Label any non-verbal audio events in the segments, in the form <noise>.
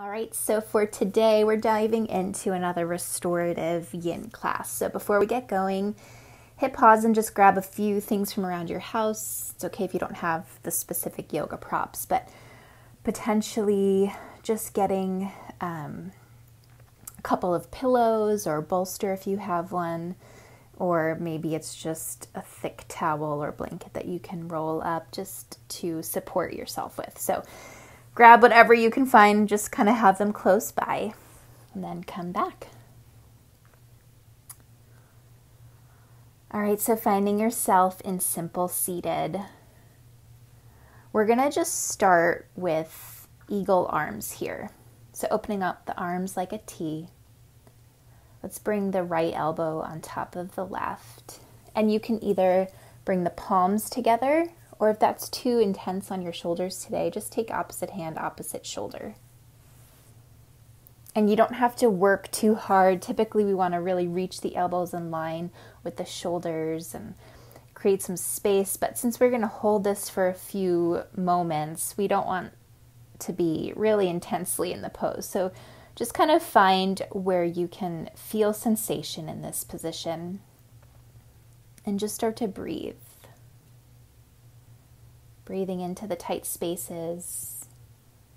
All right, so for today, we're diving into another restorative yin class. So before we get going, hit pause and just grab a few things from around your house. It's okay if you don't have the specific yoga props, but potentially just getting um, a couple of pillows or a bolster if you have one, or maybe it's just a thick towel or blanket that you can roll up just to support yourself with. So grab whatever you can find, just kind of have them close by, and then come back. All right, so finding yourself in simple seated. We're going to just start with eagle arms here. So opening up the arms like a T. Let's bring the right elbow on top of the left. And you can either bring the palms together or if that's too intense on your shoulders today, just take opposite hand, opposite shoulder. And you don't have to work too hard. Typically, we want to really reach the elbows in line with the shoulders and create some space. But since we're going to hold this for a few moments, we don't want to be really intensely in the pose. So just kind of find where you can feel sensation in this position and just start to breathe breathing into the tight spaces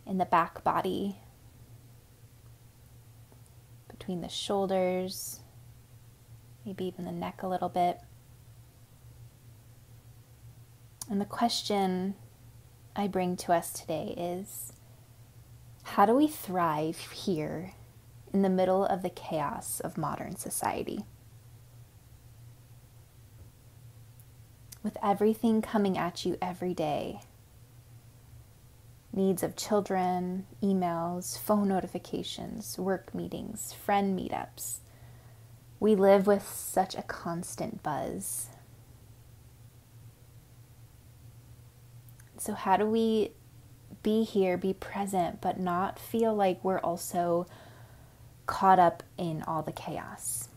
in the back body, between the shoulders, maybe even the neck a little bit. And the question I bring to us today is how do we thrive here in the middle of the chaos of modern society? With everything coming at you every day needs of children, emails, phone notifications, work meetings, friend meetups. We live with such a constant buzz. So, how do we be here, be present, but not feel like we're also caught up in all the chaos?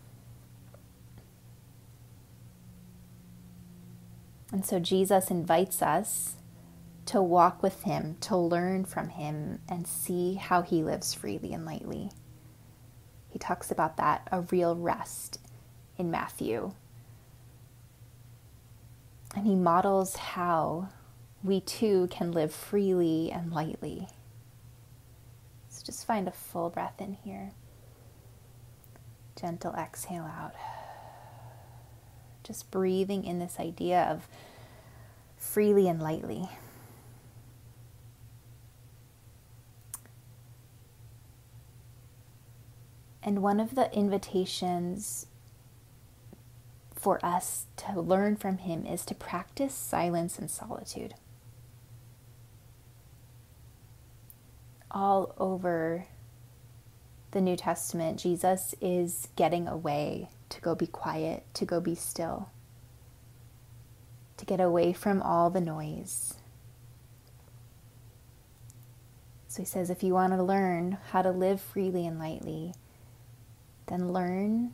And so Jesus invites us to walk with him, to learn from him, and see how he lives freely and lightly. He talks about that, a real rest in Matthew. And he models how we too can live freely and lightly. So just find a full breath in here. Gentle exhale out. Just breathing in this idea of freely and lightly. And one of the invitations for us to learn from him is to practice silence and solitude. All over the New Testament, Jesus is getting away to go be quiet, to go be still, to get away from all the noise. So he says if you want to learn how to live freely and lightly, then learn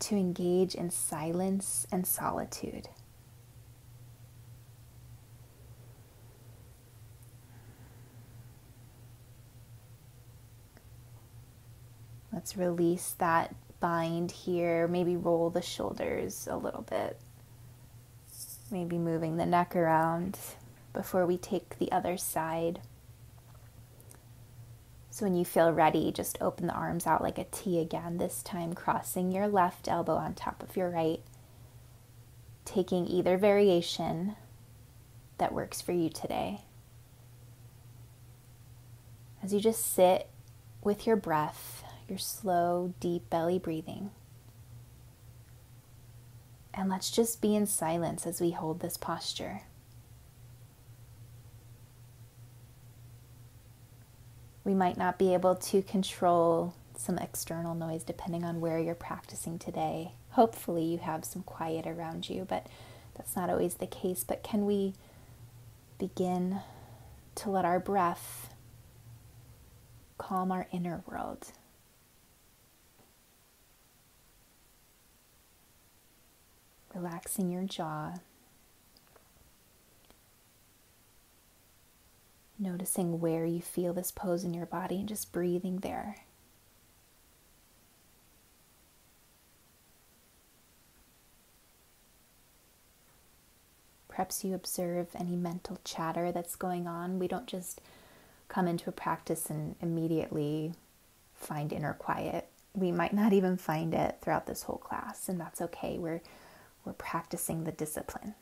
to engage in silence and solitude. Let's release that bind here, maybe roll the shoulders a little bit. Maybe moving the neck around before we take the other side. So when you feel ready, just open the arms out like a T again, this time crossing your left elbow on top of your right, taking either variation that works for you today. As you just sit with your breath, your slow, deep belly breathing. And let's just be in silence as we hold this posture. We might not be able to control some external noise depending on where you're practicing today. Hopefully, you have some quiet around you, but that's not always the case. But can we begin to let our breath calm our inner world? Relaxing your jaw. Noticing where you feel this pose in your body and just breathing there. Perhaps you observe any mental chatter that's going on. We don't just come into a practice and immediately find inner quiet. We might not even find it throughout this whole class, and that's okay. We're we're practicing the discipline.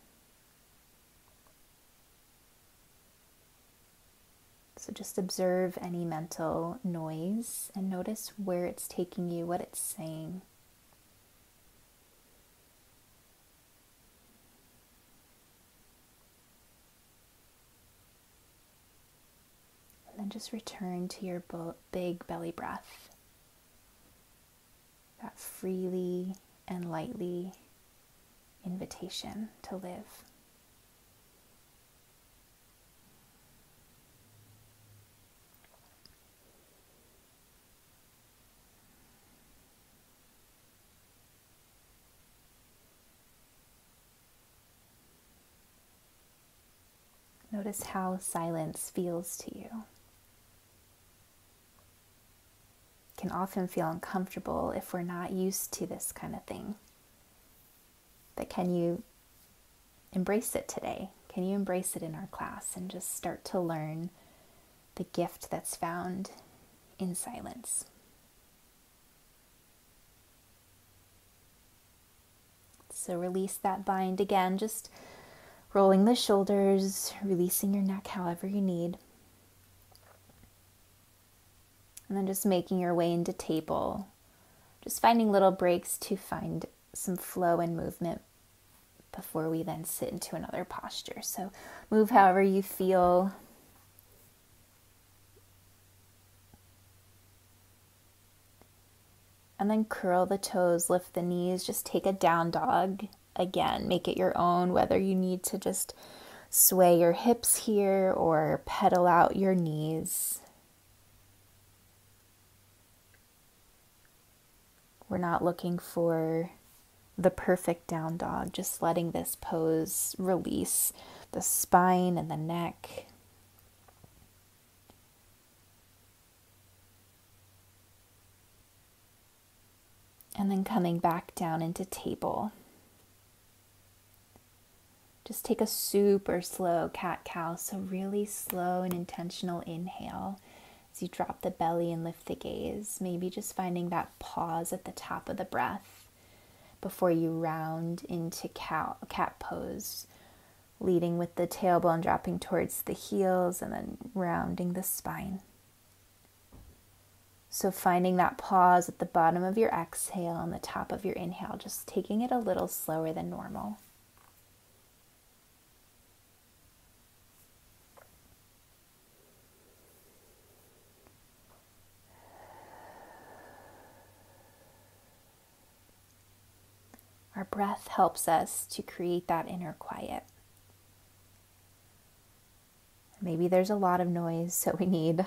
So just observe any mental noise and notice where it's taking you, what it's saying. And then just return to your big belly breath. That freely and lightly invitation to live. Notice how silence feels to you. It can often feel uncomfortable if we're not used to this kind of thing. But can you embrace it today? Can you embrace it in our class and just start to learn the gift that's found in silence? So release that bind again, just rolling the shoulders, releasing your neck however you need. And then just making your way into table. Just finding little breaks to find some flow and movement before we then sit into another posture. So move however you feel. And then curl the toes, lift the knees, just take a down dog again. Make it your own, whether you need to just sway your hips here or pedal out your knees. We're not looking for the perfect down dog, just letting this pose release the spine and the neck. And then coming back down into table. Just take a super slow cat cow, so really slow and intentional inhale as you drop the belly and lift the gaze. Maybe just finding that pause at the top of the breath before you round into cow, cat pose, leading with the tailbone dropping towards the heels and then rounding the spine. So, finding that pause at the bottom of your exhale and the top of your inhale, just taking it a little slower than normal. Breath helps us to create that inner quiet. Maybe there's a lot of noise, so we need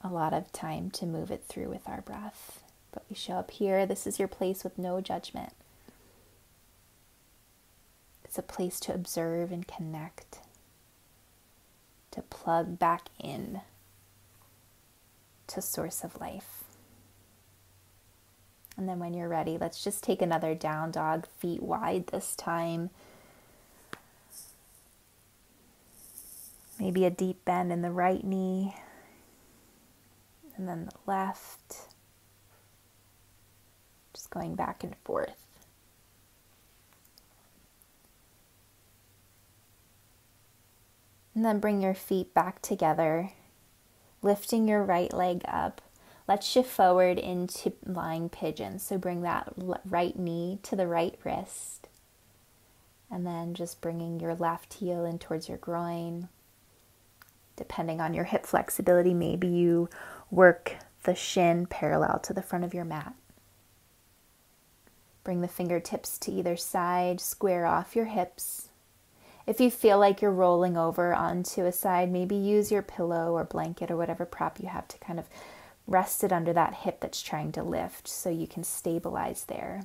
a lot of time to move it through with our breath. But we show up here. This is your place with no judgment. It's a place to observe and connect, to plug back in to source of life. And then when you're ready, let's just take another down dog, feet wide this time. Maybe a deep bend in the right knee, and then the left. Just going back and forth. And then bring your feet back together, lifting your right leg up Let's shift forward into lying pigeon. So bring that right knee to the right wrist. And then just bringing your left heel in towards your groin. Depending on your hip flexibility, maybe you work the shin parallel to the front of your mat. Bring the fingertips to either side, square off your hips. If you feel like you're rolling over onto a side, maybe use your pillow or blanket or whatever prop you have to kind of rested under that hip that's trying to lift so you can stabilize there.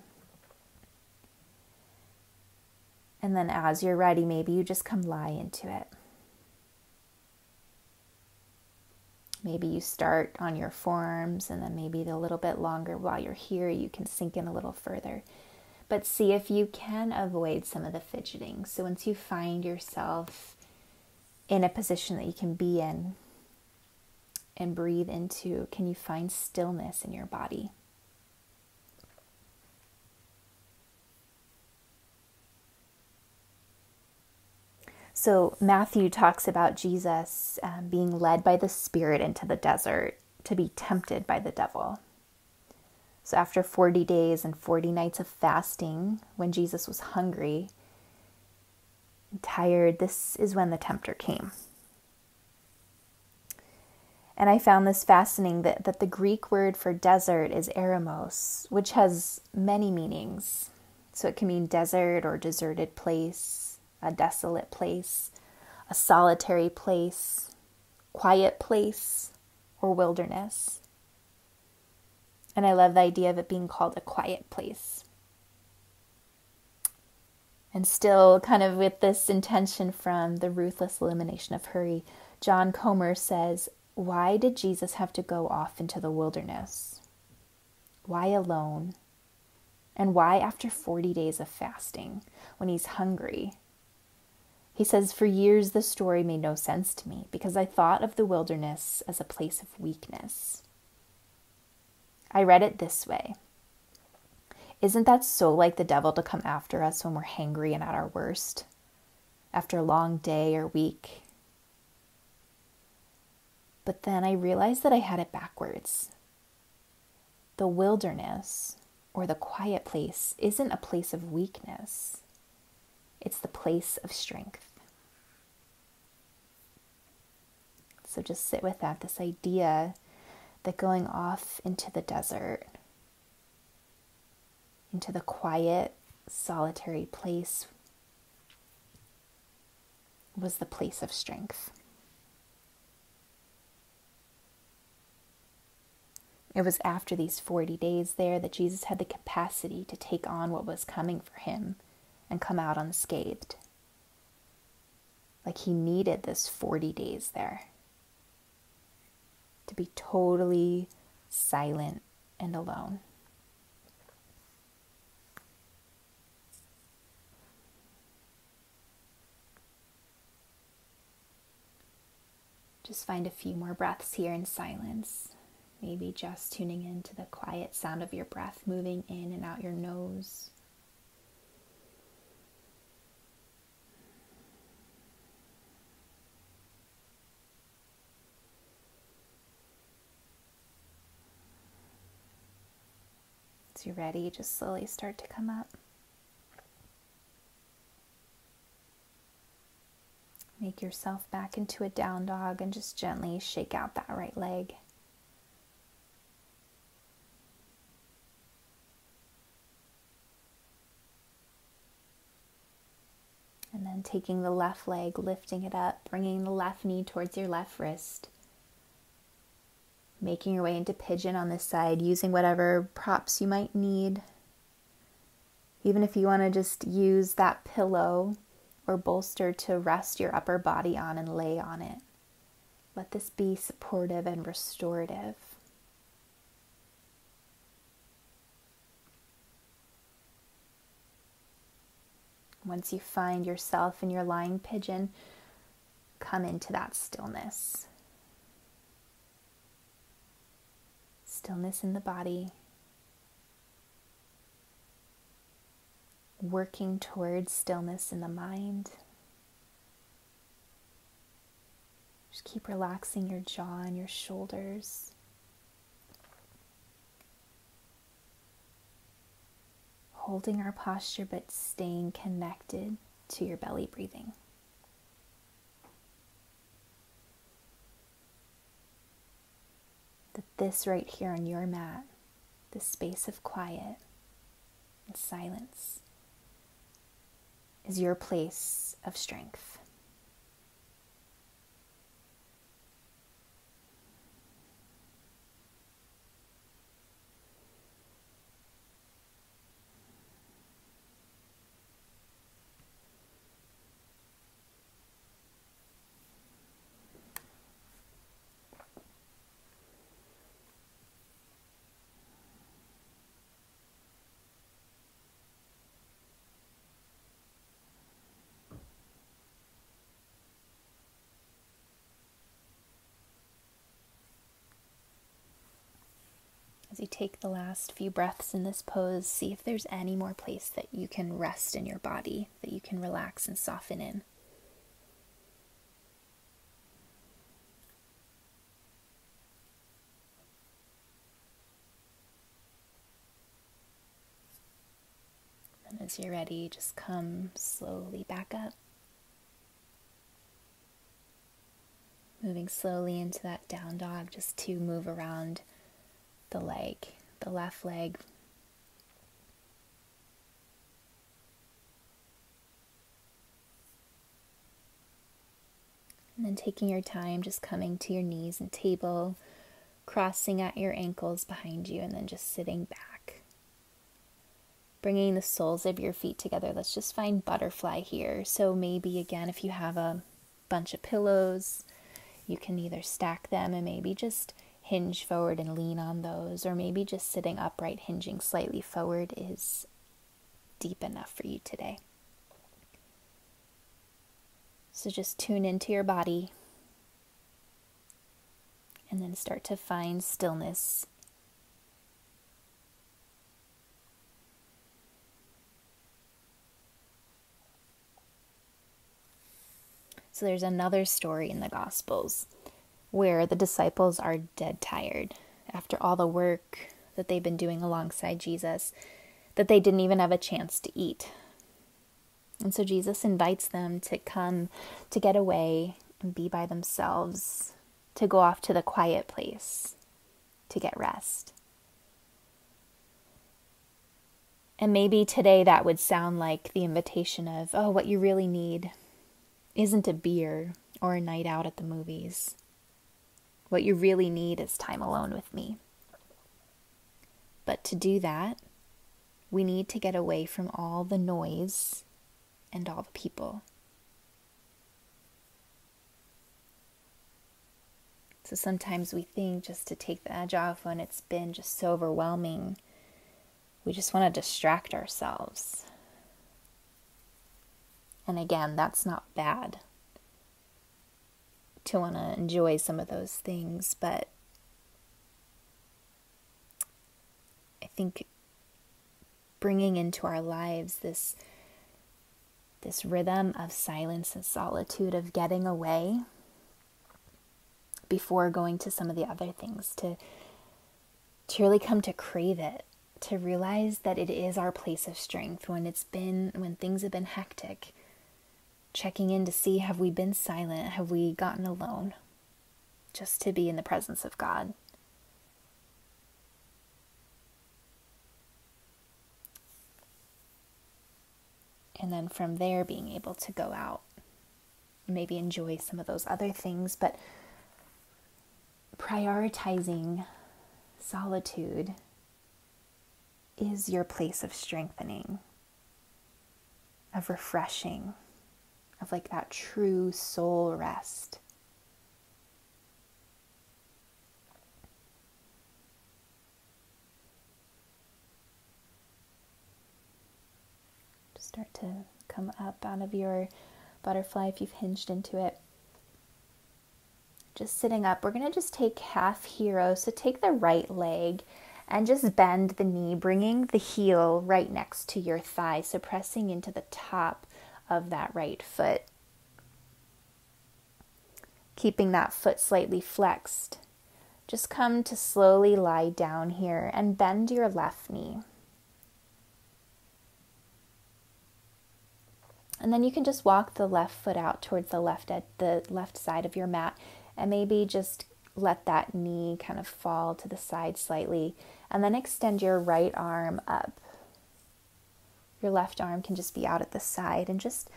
And then as you're ready, maybe you just come lie into it. Maybe you start on your forearms and then maybe a little bit longer while you're here, you can sink in a little further. But see if you can avoid some of the fidgeting. So once you find yourself in a position that you can be in and breathe into, can you find stillness in your body? So, Matthew talks about Jesus um, being led by the Spirit into the desert to be tempted by the devil. So, after 40 days and 40 nights of fasting, when Jesus was hungry and tired, this is when the tempter came. And I found this fascinating that, that the Greek word for desert is eremos, which has many meanings. So, it can mean desert or deserted place a desolate place, a solitary place, quiet place, or wilderness. And I love the idea of it being called a quiet place. And still, kind of with this intention from the ruthless elimination of hurry, John Comer says, Why did Jesus have to go off into the wilderness? Why alone? And why after 40 days of fasting when he's hungry he says, For years the story made no sense to me because I thought of the wilderness as a place of weakness. I read it this way Isn't that so like the devil to come after us when we're hangry and at our worst? After a long day or week? But then I realized that I had it backwards. The wilderness or the quiet place isn't a place of weakness, it's the place of strength. So just sit with that this idea that going off into the desert, into the quiet, solitary place, was the place of strength. It was after these 40 days there that Jesus had the capacity to take on what was coming for him and come out unscathed. Like he needed this 40 days there to be totally silent and alone. Just find a few more breaths here in silence. Maybe just tuning into the quiet sound of your breath moving in and out your nose. As you're ready, just slowly start to come up. Make yourself back into a down dog and just gently shake out that right leg. Taking the left leg, lifting it up, bringing the left knee towards your left wrist making your way into pigeon on this side, using whatever props you might need. Even if you want to just use that pillow or bolster to rest your upper body on and lay on it, let this be supportive and restorative. Once you find yourself in your lying pigeon, come into that stillness. stillness in the body, working towards stillness in the mind. Just keep relaxing your jaw and your shoulders. Holding our posture but staying connected to your belly breathing. that this right here on your mat, this space of quiet and silence, is your place of strength. As you take the last few breaths in this pose, see if there's any more place that you can rest in your body, that you can relax and soften in. And as you're ready, just come slowly back up. Moving slowly into that down dog just to move around the leg, the left leg. And then taking your time, just coming to your knees and table, crossing at your ankles behind you, and then just sitting back. Bringing the soles of your feet together. Let's just find butterfly here. So maybe again, if you have a bunch of pillows, you can either stack them and maybe just hinge forward and lean on those, or maybe just sitting upright, hinging slightly forward is deep enough for you today. So just tune into your body and then start to find stillness. So there's another story in the Gospels where the disciples are dead tired after all the work that they've been doing alongside Jesus, that they didn't even have a chance to eat. And so Jesus invites them to come to get away and be by themselves, to go off to the quiet place, to get rest. And maybe today that would sound like the invitation of, oh, what you really need isn't a beer or a night out at the movies. What you really need is time alone with me. But to do that, we need to get away from all the noise and all the people. So sometimes we think just to take the edge off when it's been just so overwhelming, we just want to distract ourselves. And again, that's not bad to want to enjoy some of those things, but I think bringing into our lives this this rhythm of silence and solitude of getting away before going to some of the other things to to really come to crave it to realize that it is our place of strength when it's been when things have been hectic checking in to see have we been silent? Have we gotten alone? Just to be in the presence of God. And then from there, being able to go out, maybe enjoy some of those other things, but prioritizing solitude is your place of strengthening, of refreshing, of like that true soul rest. Just start to come up out of your butterfly if you've hinged into it. Just sitting up, we're going to just take half hero. So take the right leg and just bend the knee, bringing the heel right next to your thigh. So pressing into the top of that right foot. Keeping that foot slightly flexed. Just come to slowly lie down here and bend your left knee. And then you can just walk the left foot out towards the left at the left side of your mat and maybe just let that knee kind of fall to the side slightly and then extend your right arm up your left arm can just be out at the side and just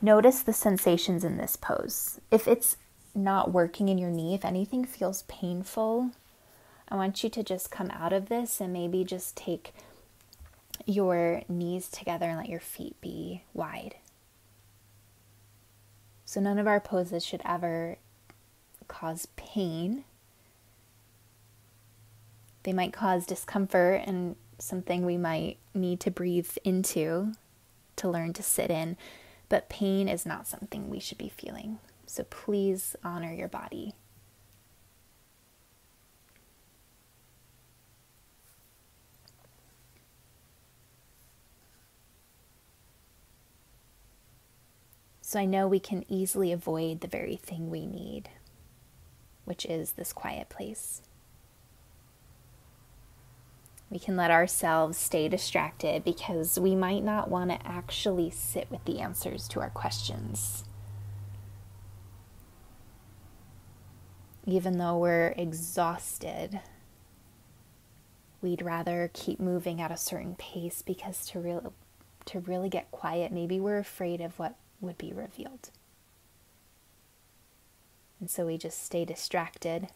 notice the sensations in this pose. If it's not working in your knee, if anything feels painful, I want you to just come out of this and maybe just take your knees together and let your feet be wide. So, none of our poses should ever cause pain. They might cause discomfort and something we might need to breathe into, to learn to sit in, but pain is not something we should be feeling. So please honor your body. So I know we can easily avoid the very thing we need, which is this quiet place. We can let ourselves stay distracted because we might not want to actually sit with the answers to our questions. Even though we're exhausted, we'd rather keep moving at a certain pace because to, real, to really get quiet, maybe we're afraid of what would be revealed. And so we just stay distracted,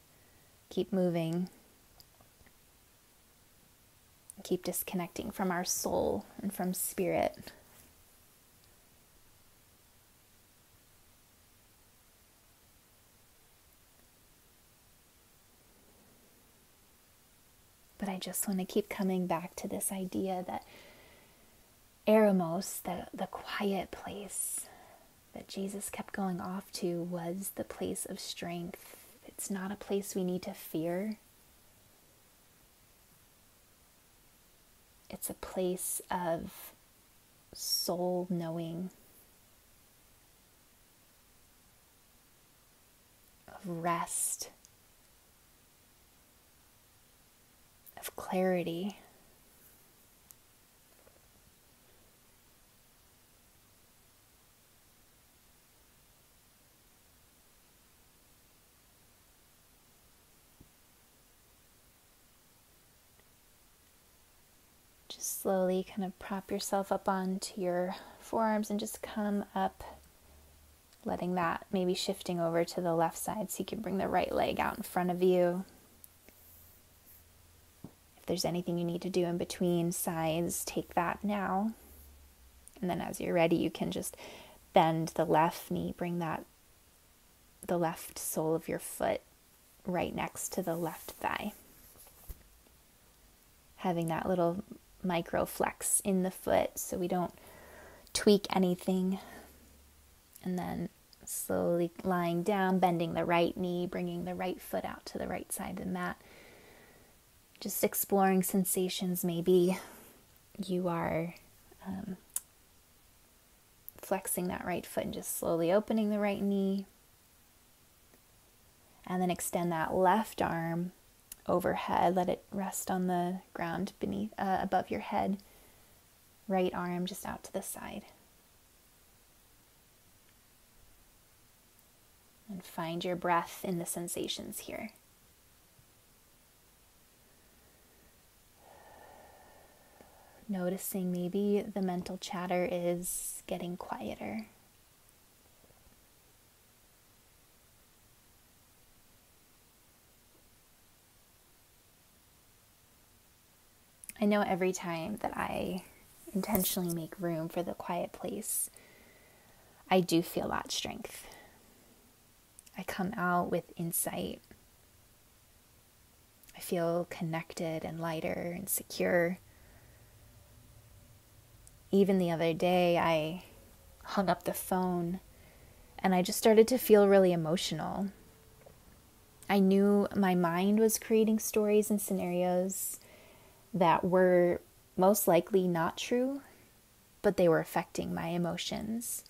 keep moving, keep disconnecting from our soul and from spirit. But I just want to keep coming back to this idea that Eremos, the, the quiet place that Jesus kept going off to, was the place of strength. It's not a place we need to fear. It's a place of soul knowing, of rest, of clarity. Slowly kind of prop yourself up onto your forearms and just come up, letting that maybe shifting over to the left side so you can bring the right leg out in front of you. If there's anything you need to do in between sides, take that now. And then as you're ready, you can just bend the left knee, bring that the left sole of your foot right next to the left thigh. Having that little micro flex in the foot so we don't tweak anything. And then slowly lying down, bending the right knee, bringing the right foot out to the right side of the mat. Just exploring sensations. Maybe you are um, flexing that right foot and just slowly opening the right knee. And then extend that left arm overhead. Let it rest on the ground beneath, uh, above your head. Right arm just out to the side. And find your breath in the sensations here. Noticing maybe the mental chatter is getting quieter. I know every time that I intentionally make room for the quiet place, I do feel that strength. I come out with insight. I feel connected and lighter and secure. Even the other day, I hung up the phone and I just started to feel really emotional. I knew my mind was creating stories and scenarios that were most likely not true, but they were affecting my emotions.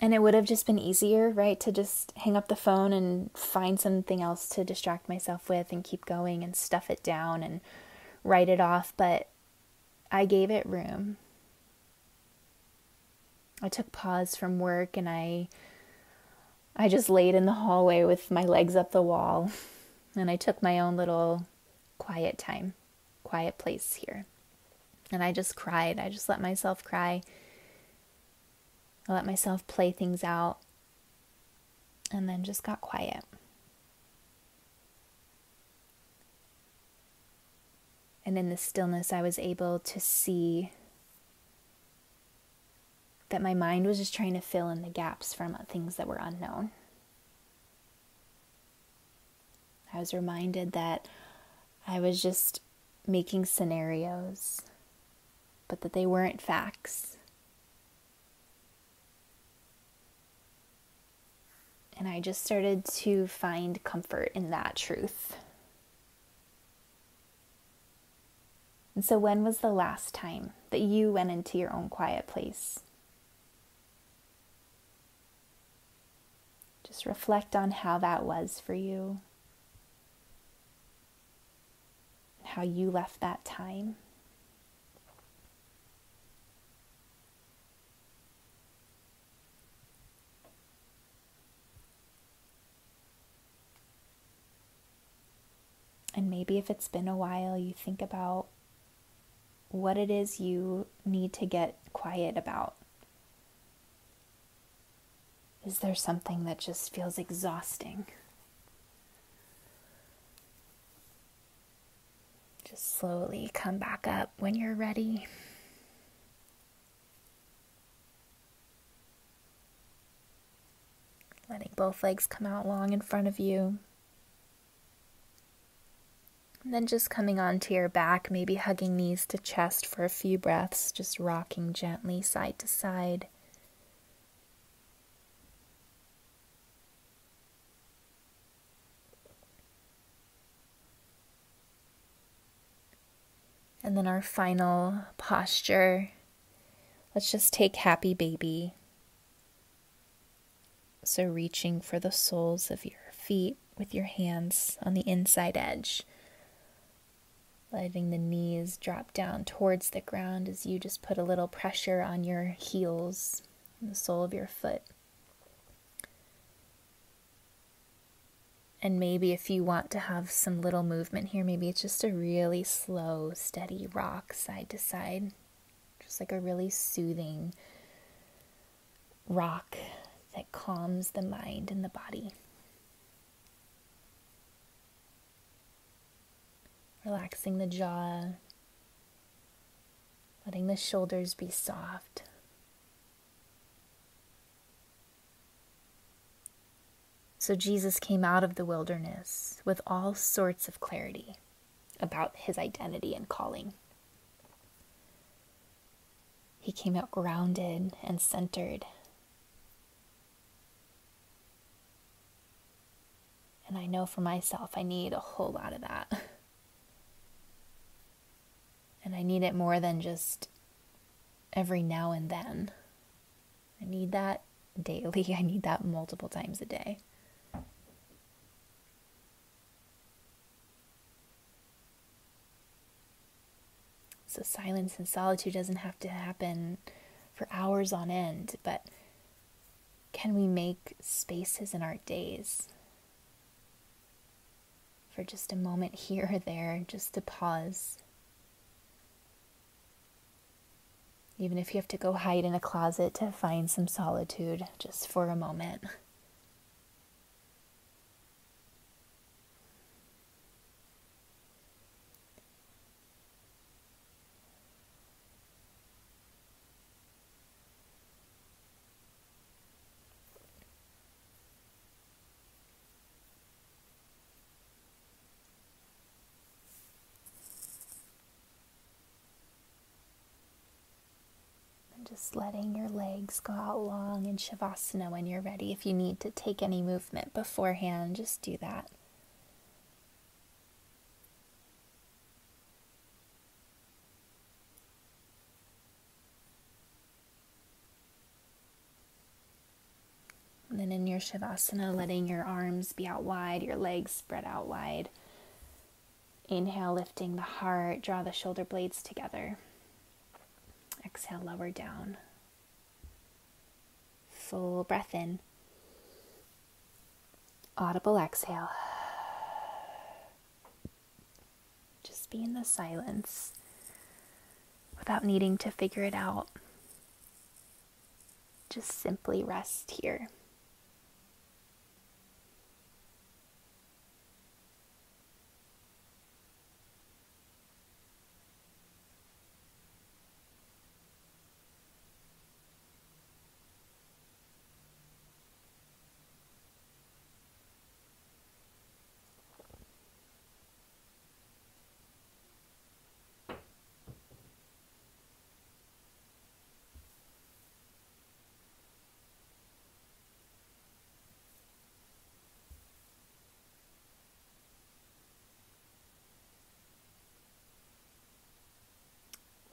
And it would have just been easier, right, to just hang up the phone and find something else to distract myself with and keep going and stuff it down and write it off. But I gave it room. I took pause from work and I I just laid in the hallway with my legs up the wall <laughs> and I took my own little quiet time, quiet place here. And I just cried. I just let myself cry. I let myself play things out and then just got quiet. And in the stillness, I was able to see that my mind was just trying to fill in the gaps from things that were unknown. I was reminded that I was just making scenarios, but that they weren't facts. And I just started to find comfort in that truth. And so, when was the last time that you went into your own quiet place? Just reflect on how that was for you. How you left that time. And maybe if it's been a while, you think about what it is you need to get quiet about. Is there something that just feels exhausting? Just slowly come back up when you're ready. Letting both legs come out long in front of you. And then just coming onto your back, maybe hugging knees to chest for a few breaths, just rocking gently side to side. And then our final posture. Let's just take happy baby. So, reaching for the soles of your feet with your hands on the inside edge letting the knees drop down towards the ground as you just put a little pressure on your heels and the sole of your foot. And maybe if you want to have some little movement here, maybe it's just a really slow, steady rock side to side, just like a really soothing rock that calms the mind and the body. relaxing the jaw, letting the shoulders be soft. So Jesus came out of the wilderness with all sorts of clarity about his identity and calling. He came out grounded and centered. And I know for myself, I need a whole lot of that. <laughs> And I need it more than just every now and then. I need that daily. <laughs> I need that multiple times a day. So, silence and solitude doesn't have to happen for hours on end, but can we make spaces in our days for just a moment here or there, just to pause even if you have to go hide in a closet to find some solitude just for a moment. Just letting your legs go out long in Shavasana when you're ready. If you need to take any movement beforehand, just do that. And then in your Shavasana, letting your arms be out wide, your legs spread out wide. Inhale, lifting the heart, draw the shoulder blades together. Exhale, lower down. Full breath in. Audible exhale. Just be in the silence without needing to figure it out. Just simply rest here.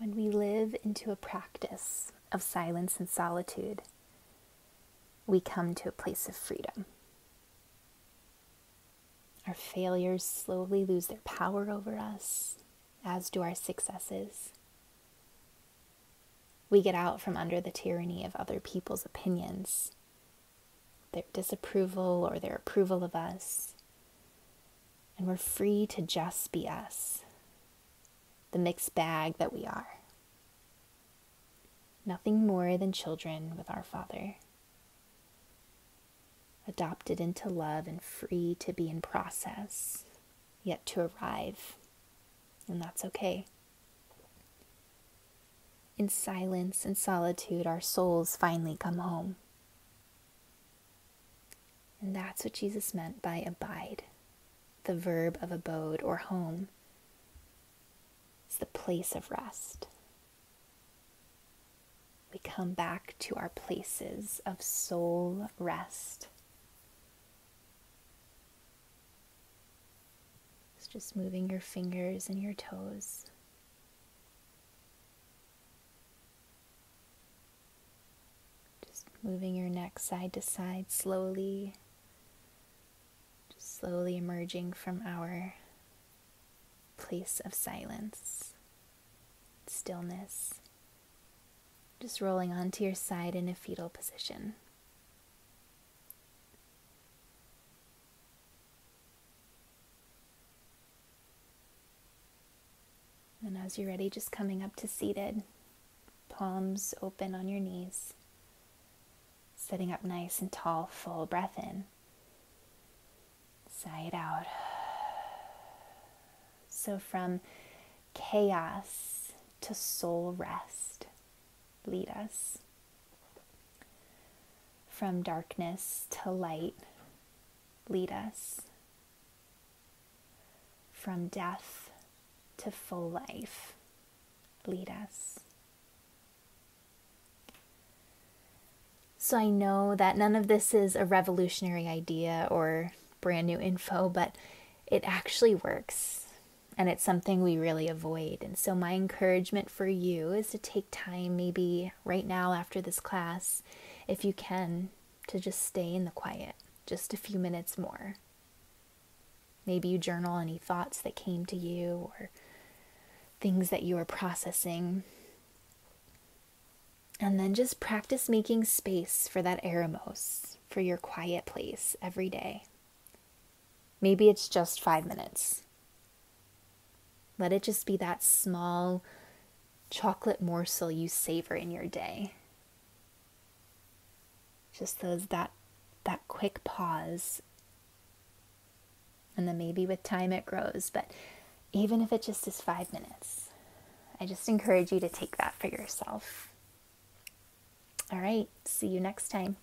When we live into a practice of silence and solitude, we come to a place of freedom. Our failures slowly lose their power over us, as do our successes. We get out from under the tyranny of other people's opinions, their disapproval or their approval of us, and we're free to just be us, the mixed bag that we are. Nothing more than children with our Father adopted into love and free to be in process, yet to arrive. And that's okay. In silence and solitude, our souls finally come home. And that's what Jesus meant by abide, the verb of abode or home. It's the place of rest. We come back to our places of soul rest. just moving your fingers and your toes. Just moving your neck side to side slowly. Just slowly emerging from our place of silence, stillness. Just rolling onto your side in a fetal position. And as you're ready, just coming up to seated, palms open on your knees, sitting up nice and tall, full breath in, sigh it out. So from chaos to soul rest, lead us. From darkness to light, lead us. From death to full life lead us. So I know that none of this is a revolutionary idea or brand new info, but it actually works. And it's something we really avoid. And so, my encouragement for you is to take time, maybe right now after this class, if you can, to just stay in the quiet just a few minutes more. Maybe you journal any thoughts that came to you or things that you are processing. And then just practice making space for that eremos, for your quiet place every day. Maybe it's just five minutes. Let it just be that small chocolate morsel you savor in your day. Just those that that quick pause. And then maybe with time it grows, but even if it just is five minutes. I just encourage you to take that for yourself. All right, see you next time.